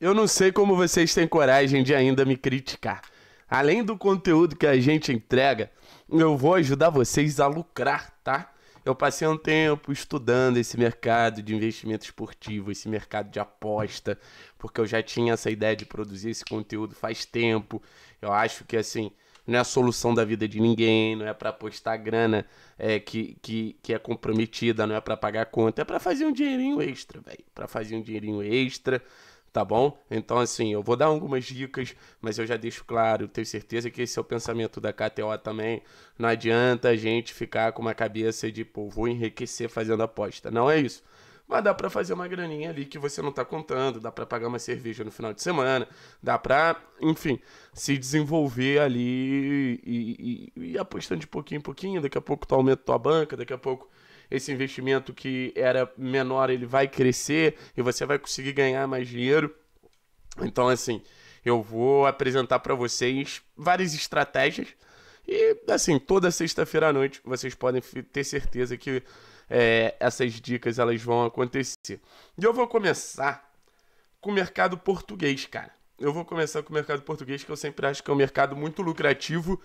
eu não sei como vocês têm coragem de ainda me criticar. Além do conteúdo que a gente entrega, eu vou ajudar vocês a lucrar, tá? Eu passei um tempo estudando esse mercado de investimento esportivo, esse mercado de aposta, porque eu já tinha essa ideia de produzir esse conteúdo faz tempo. Eu acho que assim, não é a solução da vida de ninguém, não é para apostar grana é, que, que, que é comprometida, não é para pagar conta, é para fazer um dinheirinho extra, velho. Para fazer um dinheirinho extra tá bom? Então, assim, eu vou dar algumas dicas, mas eu já deixo claro, tenho certeza que esse é o pensamento da KTO também. Não adianta a gente ficar com uma cabeça de, pô, vou enriquecer fazendo aposta. Não é isso. Mas dá para fazer uma graninha ali que você não tá contando, dá para pagar uma cerveja no final de semana, dá para, enfim, se desenvolver ali e, e, e apostando de pouquinho em pouquinho. Daqui a pouco tu aumenta tua banca, daqui a pouco esse investimento que era menor ele vai crescer e você vai conseguir ganhar mais dinheiro. Então, assim, eu vou apresentar para vocês várias estratégias e, assim, toda sexta-feira à noite vocês podem ter certeza que é, essas dicas elas vão acontecer. E eu vou começar com o mercado português, cara. Eu vou começar com o mercado português, que eu sempre acho que é um mercado muito lucrativo,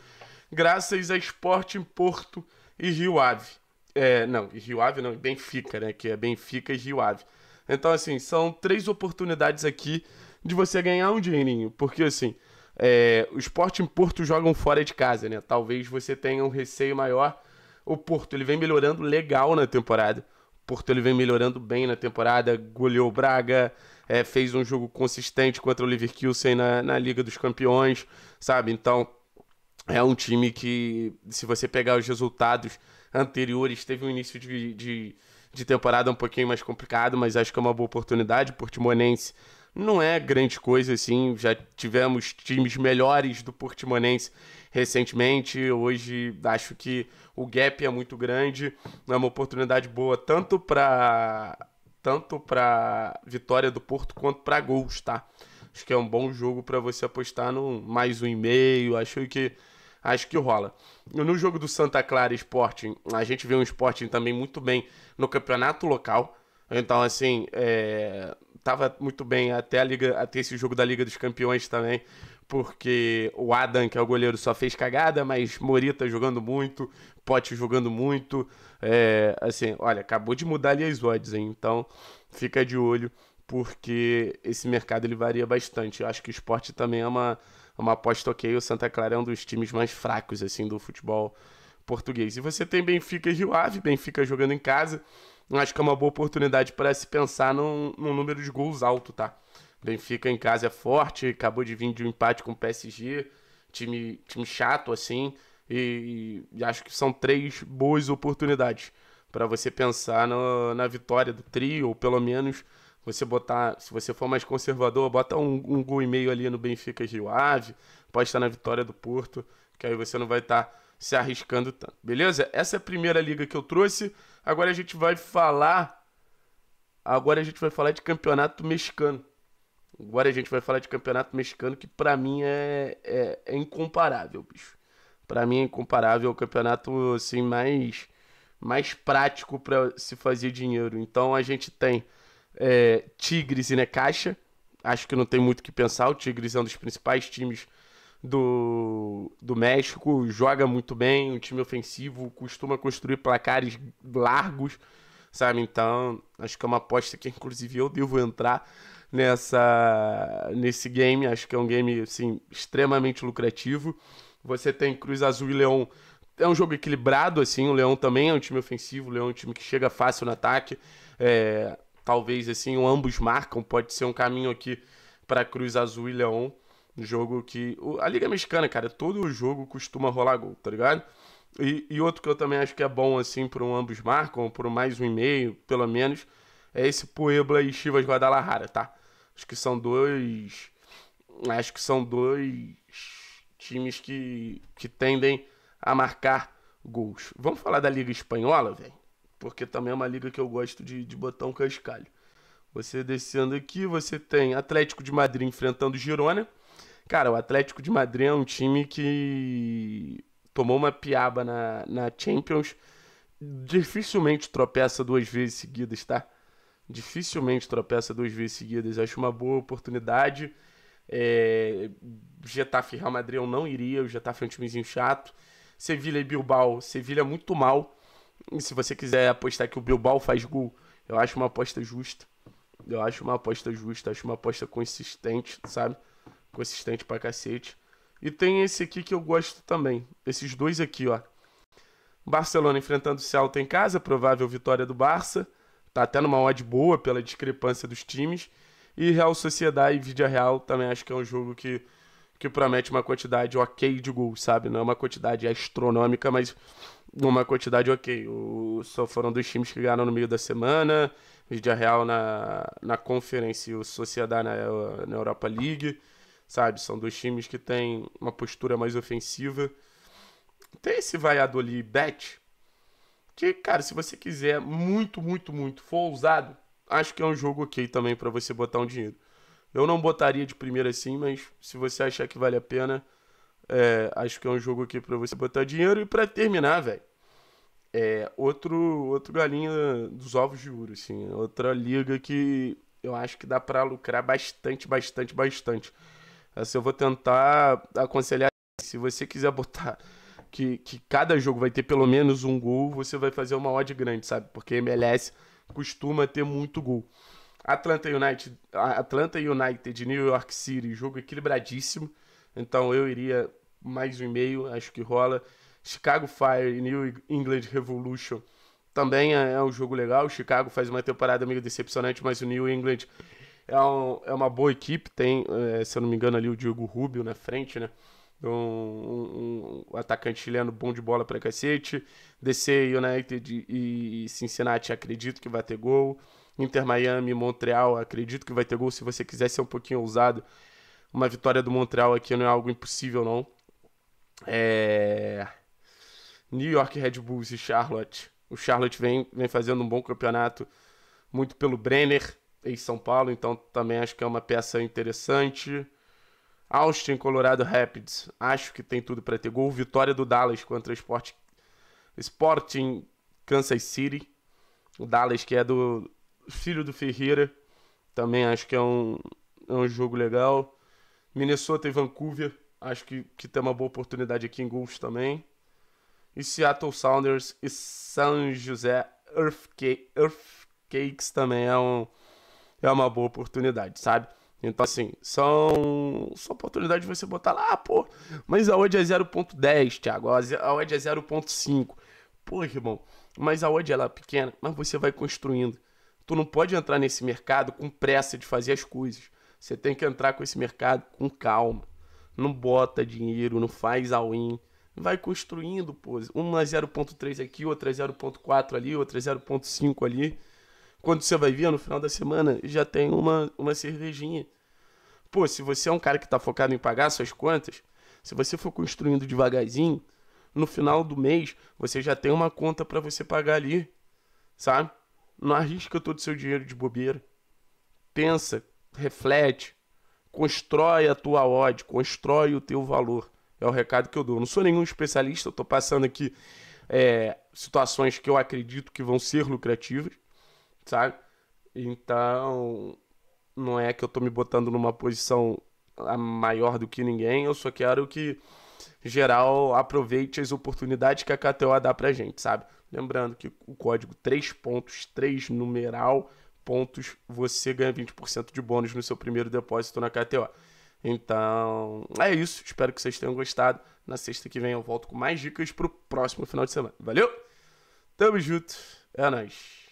graças a Esporte em Porto e Rio Ave. É, não, Rio Ave não, Benfica, né? Que é Benfica e Rio Ave. Então, assim, são três oportunidades aqui de você ganhar um dinheirinho. Porque, assim, é, o esporte em Porto jogam fora de casa, né? Talvez você tenha um receio maior. O Porto, ele vem melhorando legal na temporada. O Porto, ele vem melhorando bem na temporada. Goleou o Braga, é, fez um jogo consistente contra o Leverkusen na, na Liga dos Campeões, sabe? Então, é um time que, se você pegar os resultados anteriores, teve um início de, de, de, temporada um pouquinho mais complicado, mas acho que é uma boa oportunidade. Portimonense não é grande coisa assim, já tivemos times melhores do Portimonense recentemente. Hoje acho que o gap é muito grande, é uma oportunidade boa tanto para tanto para vitória do Porto quanto para gols, tá? Acho que é um bom jogo para você apostar no mais um e meio. Acho que acho que rola. No jogo do Santa Clara Sporting, a gente vê um Sporting também muito bem no campeonato local. Então, assim, é, tava muito bem até a Liga, até esse jogo da Liga dos Campeões também, porque o Adam, que é o goleiro, só fez cagada, mas Morita jogando muito, Pote jogando muito. É, assim, olha, acabou de mudar ali as odds, hein? Então, fica de olho, porque esse mercado ele varia bastante. Eu acho que o esporte também é uma uma aposta ok. O Santa Clara é um dos times mais fracos assim do futebol português. E você tem Benfica e Rio Ave, Benfica jogando em casa. Acho que é uma boa oportunidade para se pensar num, num, número de gols alto, tá? Benfica em casa é forte, acabou de vir de um empate com o PSG, time, time chato assim. E, e acho que são três boas oportunidades para você pensar no, na vitória do trio, ou pelo menos você botar, se você for mais conservador, bota um, um gol e meio ali no Benfica Rio Ave, pode estar na vitória do Porto, que aí você não vai estar se arriscando tanto. Beleza? Essa é a primeira liga que eu trouxe. Agora a gente vai falar. Agora a gente vai falar de campeonato mexicano. Agora a gente vai falar de campeonato mexicano que para mim é, é, é, incomparável, bicho. Para mim é incomparável é o campeonato assim mais mais prático para se fazer dinheiro. Então a gente tem é, Tigres e Necaxa. Acho que não tem muito o que pensar. O Tigres é um dos principais times do, do México, joga muito bem, um time ofensivo, costuma construir placares largos, sabe? Então, acho que é uma aposta que inclusive eu devo entrar nessa nesse game. Acho que é um game assim extremamente lucrativo. Você tem Cruz Azul e Leão. É um jogo equilibrado, assim. O Leão também é um time ofensivo. O Leão é um time que chega fácil no ataque. É, talvez assim, ambos marcam, pode ser um caminho aqui para Cruz Azul e Leão. Jogo que. A Liga Mexicana, cara, todo jogo costuma rolar gol, tá ligado? E, e outro que eu também acho que é bom, assim, para um ambos marcam, por mais um e meio, pelo menos, é esse Puebla e Chivas Guadalajara, tá? Acho que são dois. Acho que são dois times que, que tendem a marcar gols. Vamos falar da Liga Espanhola, velho? Porque também é uma liga que eu gosto de, de botar um cascalho. Você descendo aqui, você tem Atlético de Madrid enfrentando Girona. Cara, o Atlético de Madrid é um time que tomou uma piaba na, na Champions. Dificilmente tropeça duas vezes seguidas, tá? Dificilmente tropeça duas vezes seguidas. Acho uma boa oportunidade. É... Getafe e Real Madrid eu não iria. O Getafe é um timezinho chato. Sevilha e Bilbao. Sevilha é muito mal. E se você quiser apostar que o Bilbao faz gol, eu acho uma aposta justa. Eu acho uma aposta justa. Acho uma aposta consistente, sabe? Consistente pra cacete. E tem esse aqui que eu gosto também. Esses dois aqui, ó. Barcelona enfrentando o Celta em casa, provável vitória do Barça. Tá até numa odd boa pela discrepância dos times. E Real Sociedade e Vídea Real também acho que é um jogo que, que promete uma quantidade ok de gols, sabe? Não é uma quantidade astronômica, mas uma quantidade ok. O, só foram dois times que ganharam no meio da semana. Vídea Real na, na Conference e o Sociedade na, na Europa League, sabe? São dois times que têm uma postura mais ofensiva. Tem esse Valladolid Bet, que, cara, se você quiser muito, muito, muito, for ousado, acho que é um jogo ok também para você botar um dinheiro. Eu não botaria de primeira assim, mas se você achar que vale a pena, é, acho que é um jogo aqui para você botar dinheiro. E para terminar, velho, é outro, outro galinha dos ovos de ouro, assim. Outra liga que eu acho que dá para lucrar bastante, bastante, bastante. Essa eu vou tentar aconselhar. Se você quiser botar que, que cada jogo vai ter pelo menos um gol, você vai fazer uma odd grande, sabe? Porque MLS costuma ter muito gol. Atlanta United, Atlanta United, New York City, jogo equilibradíssimo. Então eu iria mais um e meio, acho que rola. Chicago Fire e New England Revolution também é, é um jogo legal. Chicago faz uma temporada meio decepcionante, mas o New England é, um, é uma boa equipe. Tem, é, se eu não me engano, ali o Diego Rubio na frente, né? um, um, um atacante chileno bom de bola pra cacete. DC United e Cincinnati acredito que vai ter gol. Inter Miami, Montreal, acredito que vai ter gol. Se você quiser ser um pouquinho ousado, uma vitória do Montreal aqui não é algo impossível, não. É... New York Red Bulls e Charlotte. O Charlotte vem, vem fazendo um bom campeonato, muito pelo Brenner em São Paulo, então também acho que é uma peça interessante. Austin, Colorado Rapids. Acho que tem tudo para ter gol. Vitória do Dallas contra o Sport... Sporting Kansas City. O Dallas, que é do filho do Ferreira. Também acho que é um, é um jogo legal. Minnesota e Vancouver. Acho que, que tem uma boa oportunidade aqui em gols também. E Seattle Sounders e San José Earthquakes também é, um, é uma boa oportunidade, sabe? Então, assim, são, são oportunidades de você botar lá, ah, pô, mas a odd é 0.10, Thiago, a odd é 0.5. Pô, irmão, mas a odd ela é pequena, mas você vai construindo. Tu não pode entrar nesse mercado com pressa de fazer as coisas. Você tem que entrar com esse mercado com calma. Não bota dinheiro, não faz all-in. Vai construindo, pô. Uma é 0.3 aqui, outra é 0.4 ali, outra é 0.5 ali. Quando você vai ver, no final da semana, já tem uma, uma cervejinha. Pô, se você é um cara que está focado em pagar suas contas, se você for construindo devagarzinho, no final do mês você já tem uma conta para você pagar ali, sabe? Não arrisca todo o seu dinheiro de bobeira. Pensa, reflete, constrói a tua odd, constrói o teu valor. É o recado que eu dou. não sou nenhum especialista, eu estou passando aqui é, situações que eu acredito que vão ser lucrativas sabe? Então, não é que eu tô me botando numa posição maior do que ninguém, eu só quero que geral aproveite as oportunidades que a KTO dá pra gente, sabe? Lembrando que o código 3 pontos, 3 numeral pontos, você ganha 20% de bônus no seu primeiro depósito na KTO. Então, é isso. Espero que vocês tenham gostado. Na sexta que vem eu volto com mais dicas pro próximo final de semana. Valeu? Tamo junto. É nóis.